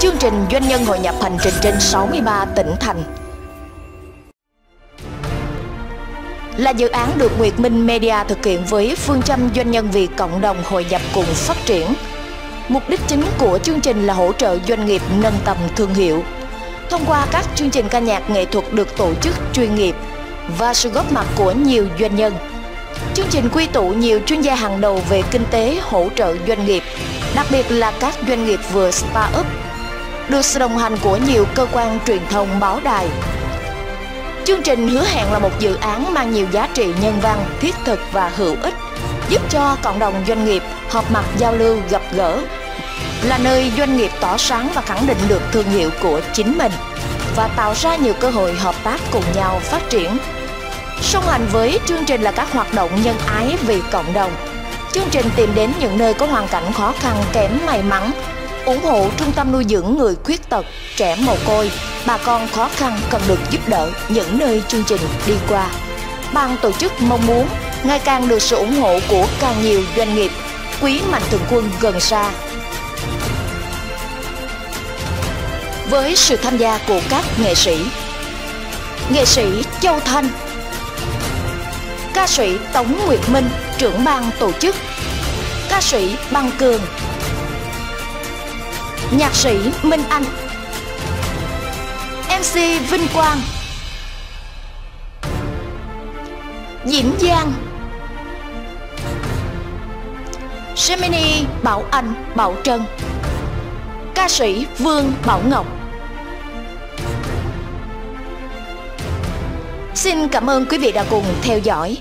chương trình Doanh nhân hội nhập hành trình trên 63 tỉnh thành. Là dự án được Nguyệt Minh Media thực hiện với phương châm doanh nhân vì cộng đồng hội nhập cùng phát triển. Mục đích chính của chương trình là hỗ trợ doanh nghiệp nâng tầm thương hiệu. Thông qua các chương trình ca nhạc nghệ thuật được tổ chức chuyên nghiệp và sự góp mặt của nhiều doanh nhân. Chương trình quy tụ nhiều chuyên gia hàng đầu về kinh tế hỗ trợ doanh nghiệp, đặc biệt là các doanh nghiệp vừa start-up được sự đồng hành của nhiều cơ quan truyền thông báo đài. Chương trình hứa hẹn là một dự án mang nhiều giá trị nhân văn, thiết thực và hữu ích, giúp cho cộng đồng doanh nghiệp họp mặt giao lưu, gặp gỡ, là nơi doanh nghiệp tỏ sáng và khẳng định được thương hiệu của chính mình và tạo ra nhiều cơ hội hợp tác cùng nhau phát triển. Song hành với chương trình là các hoạt động nhân ái vì cộng đồng. Chương trình tìm đến những nơi có hoàn cảnh khó khăn kém may mắn ủng hộ trung tâm nuôi dưỡng người khuyết tật, trẻ mồ côi, bà con khó khăn cần được giúp đỡ những nơi chương trình đi qua. Ban tổ chức mong muốn ngày càng được sự ủng hộ của càng nhiều doanh nghiệp, quý mạnh thường quân gần xa. Với sự tham gia của các nghệ sĩ, nghệ sĩ Châu Thanh, ca sĩ Tống Nguyệt Minh, trưởng ban tổ chức, ca sĩ Băng Cường, Nhạc sĩ Minh Anh. MC Vinh Quang. Diễm Giang. Gemini Bảo Anh, Bảo Trân. Ca sĩ Vương Bảo Ngọc. Xin cảm ơn quý vị đã cùng theo dõi.